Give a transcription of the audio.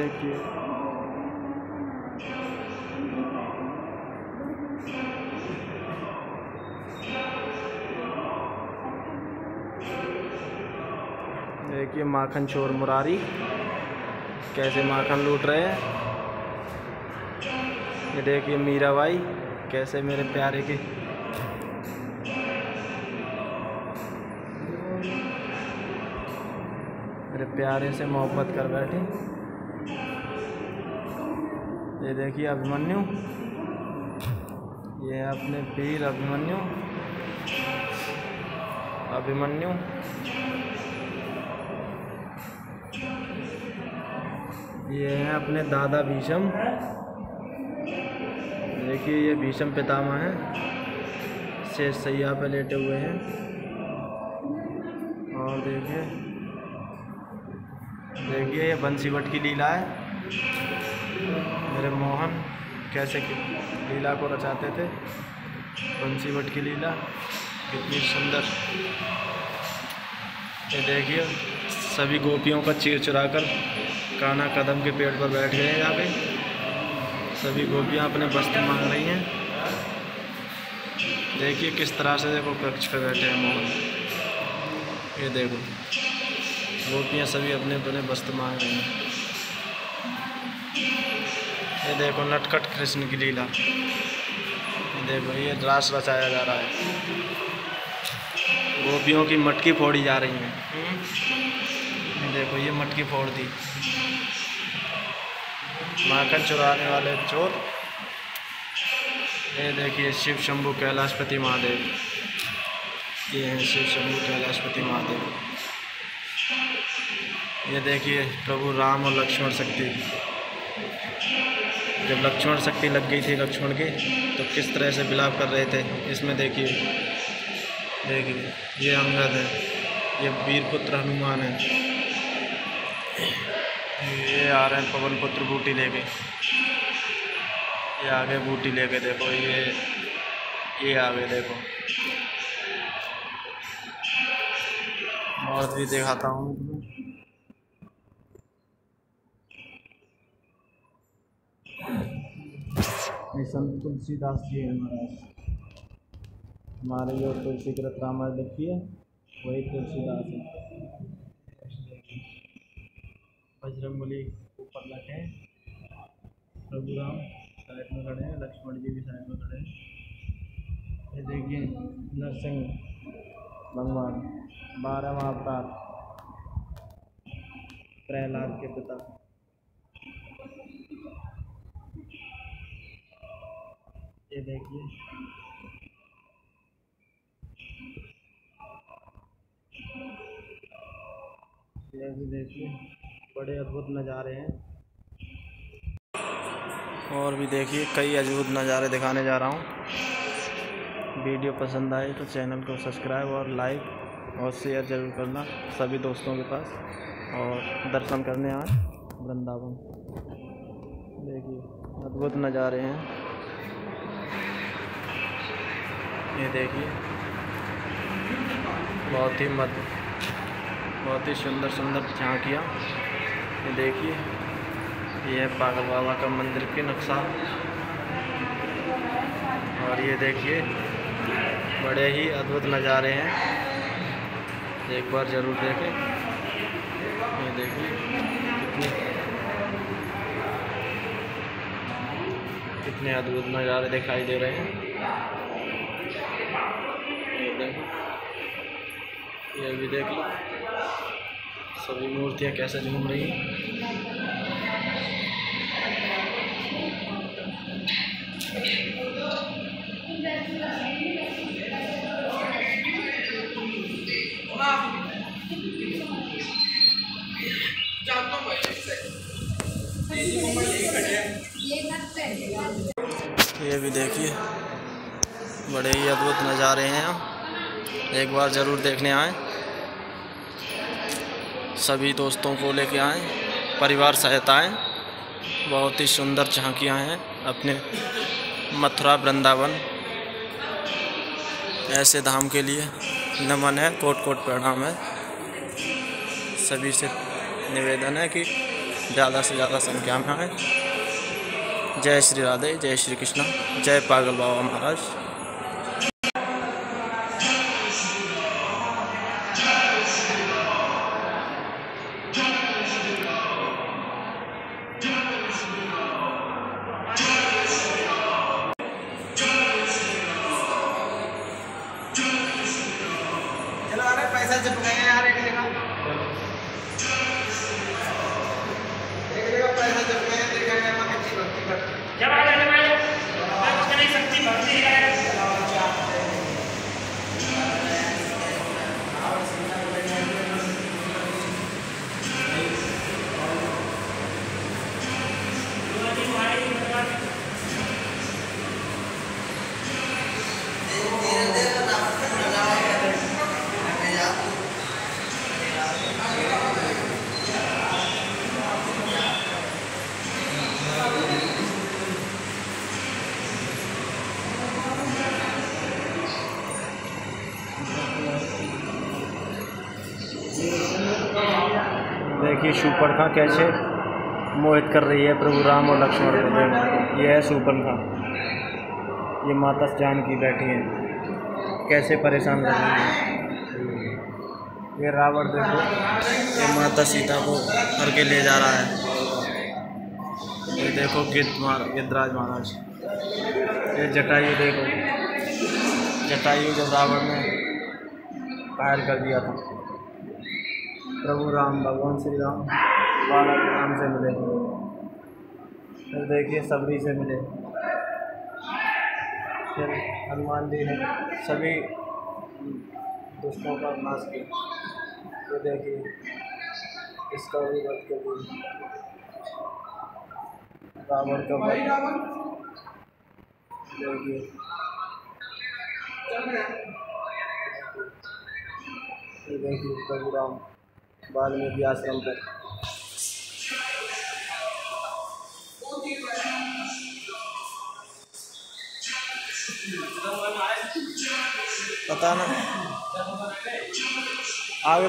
देखिए देखिए माखन चोर मुरारी, कैसे माखन लूट रहे हैं। ये देखिए मीरा भाई, कैसे मेरे प्यारे के मेरे प्यारे से मोहब्बत कर बैठे। ये देखिए अभिमन्यु। ये अपने पीर अभिमन्यु। अभिमन्यु। ये हैं अपने दादा भीषम। देखिए ये भीषम पितामह हैं। शेष सैया पे लेटे हुए हैं। और देखिए। देखिए ये बंसीवट की लीला है। मेरे मोहन कैसे लीला को रचाते थे? बंसीवट की लीला, कितनी सुंदर। ये देखिए, सभी गोपियों का चीर चुरा कर काना कदम के पेड़ पर बैठ गए हैं यहाँ पे। सभी गोपियाँ अपने वस्त्र मांग रही हैं। देखिए किस तरह से देखो कक्ष पे बैठे हैं मोहन। ये देखो, गोपियाँ सभी अपने अपने वस्त्र मांग रही हैं। ये देखो नटखट कृष्ण की लीला। ये देखो, ये रास रचाया जा रहा है। गोपियों की मटकी फोड़ी जा रही है। ये देखो, ये मटकी फोड़ दी। माखन चुराने वाले चोर। ये देखिए, शिव शंभु कैलाशपति महादेव। ये हैं शिव शंभु कैलाशपति महादेव। ये देखिए, प्रभु राम और लक्ष्मण शक्ति। जब लक्ष्मण शक्ति लग गई थी लक्ष्मण की तो किस तरह से विलाप कर रहे थे? इसमें देखिए देखिए, ये अंगद है, ये वीरपुत्र हनुमान है। ये आ रहे हैं पवन पुत्र बूटी लेके। ये आगे बूटी लेके देखो, ये ये आगे देखो। और भी दिखाता हूँ तुम्हें ये संत तुलसीदास जी है महाराज। हमारे जो तुलसी कृत रामायण लिखी है, वही तुलसीदास है। बजरंगबली ऊपर लगे हैं। प्रभु राम साइड में खड़े हैं, लक्ष्मण जी भी साइड में खड़े हैं। ये देखिए, नरसिंह भगवान, बारहवा अवतार, प्रहलाद के पिता। ये देखिए। ये भी देखिए, बड़े अद्भुत नज़ारे हैं। और भी देखिए, कई अद्भुत नज़ारे दिखाने जा रहा हूँ। वीडियो पसंद आए तो चैनल को सब्सक्राइब और लाइक और शेयर ज़रूर करना सभी दोस्तों के पास। और दर्शन करने आए, वृंदावन। देखिए, अद्भुत नज़ारे हैं। ये देखिए। बहुत ही मत, बहुत ही सुंदर सुंदर झांकियाँ। ये देखिए, ये है पागल बाबा का मंदिर की नक्शा। और ये देखिए, बड़े ही अद्भुत नज़ारे हैं। एक बार ज़रूर देखें। ये देखिए, कितने कितने अद्भुत नज़ारे दिखाई दे रहे हैं। ये भी देख लो। सभी मूर्तियाँ कैसे झूम रही हैं। ये भी देखिए, बड़े ही अद्भुत नज़ारे हैं। एक बार ज़रूर देखने आए। सभी दोस्तों को लेके आए, परिवार सहित आए। बहुत ही सुंदर झांकियाँ हैं अपने मथुरा वृंदावन। ऐसे धाम के लिए नमन है कोट कोट प्रणाम है। सभी से निवेदन है कि ज़्यादा से ज़्यादा संख्या में आए। जय श्री राधे, जय श्री कृष्णा, जय पागल बाबा महाराज। अरे पैसा चिपकाएँगे यार एक जगह एक जगह पैसा चिपकाएँगे दिखाएँगे हम अच्छी भक्ति करते हैं जब आ जाए भाई मैं उसके लिए शक्ति भक्ति है देखिए शूपणखा कैसे मोहित कर रही है प्रभु राम और लक्ष्मण को देखो ये है शूपणखा ये माता जानकी बैठी है। कैसे परेशान कर रही है? ये रावण देखो, ये माता सीता को कर के ले जा रहा है। ये देखो, गिद्ध मार, गिद्धराज महाराज। ये जटायु देखो। जटायु जब रावण ने घायल कर दिया था। प्रभु राम, भगवान श्री राम, बालक राम से मिले। फिर देखिए सबरी से मिले। फिर हनुमान जी ने सभी दुष्टों का नाश किया। ये देखिए इसका भी वध कर दिया रावण का वध। देखिए। देखिए प्रभु राम। वाल्मीकि आश्रम पर पता ना। आगे